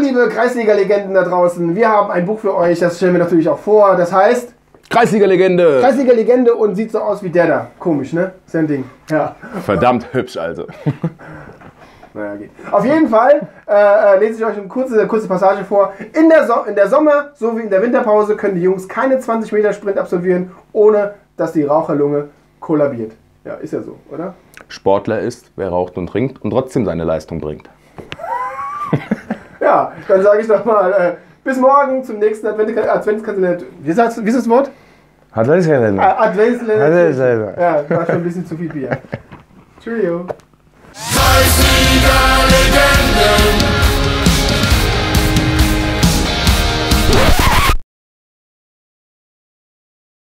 liebe Kreisliga-Legenden da draußen, wir haben ein Buch für euch, das stellen wir natürlich auch vor. Das heißt Kreisliga-Legende. Kreisliga-Legende und sieht so aus wie der da. Komisch, ne? Ist ja ein Ding. Ja. Verdammt hübsch also. Naja, geht. Auf jeden Fall äh, äh, lese ich euch eine kurze, kurze Passage vor. In der, so in der Sommer- sowie in der Winterpause können die Jungs keine 20 Meter Sprint absolvieren, ohne dass die Raucherlunge kollabiert. Ja, ist ja so, oder? Sportler ist, wer raucht und trinkt und trotzdem seine Leistung bringt. Ja, dann sage ich doch mal, äh, bis morgen zum nächsten Advent Adventskalender. Wie, sagst, wie ist das Wort? Er ja Äh, Adventskalender. Adventskalender. Ja, war schon ein bisschen zu viel Bier. Tschüss.